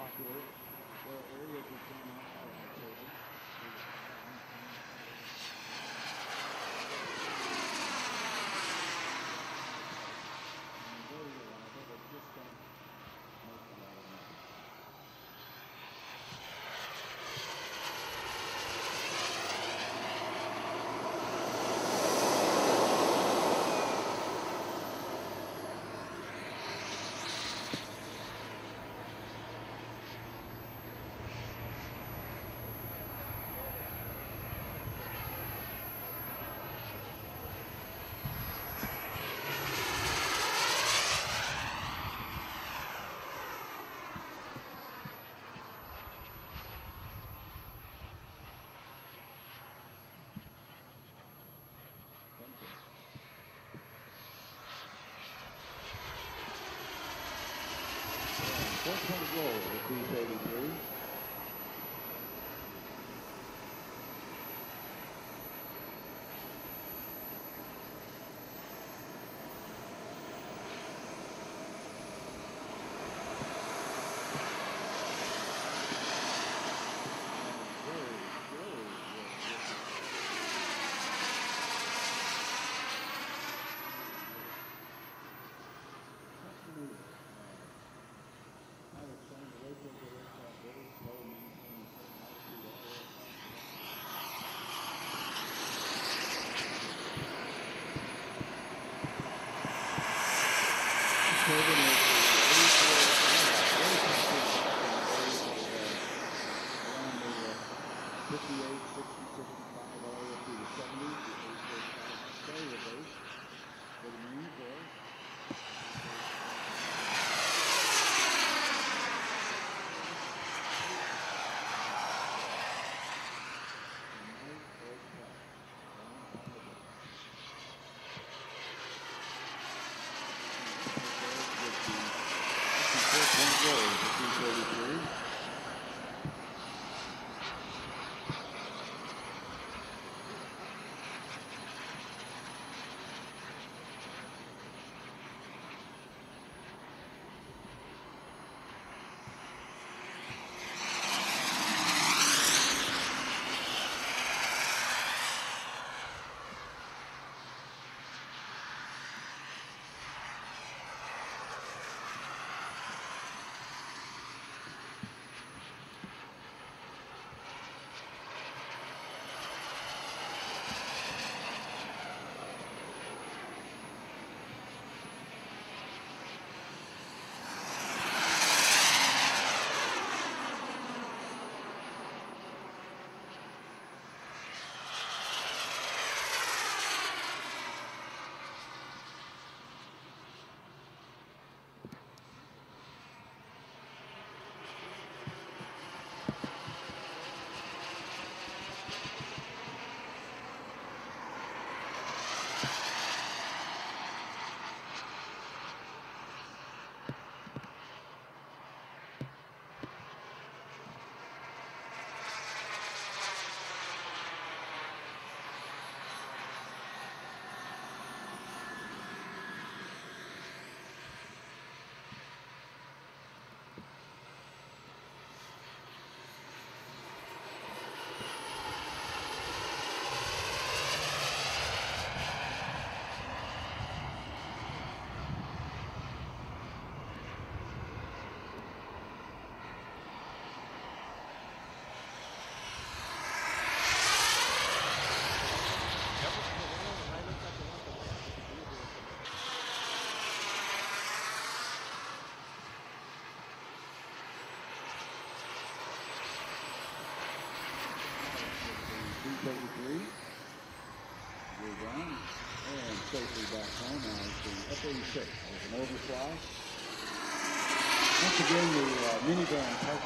popular, there are areas we cannot cover. Four-point T-33. We're down and safely back home now to F-86 with an overfly. Once again, the uh, minivan touchdown.